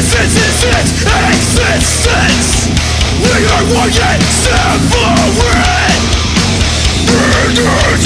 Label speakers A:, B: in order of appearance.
A: This is its existence We are walking separate Industry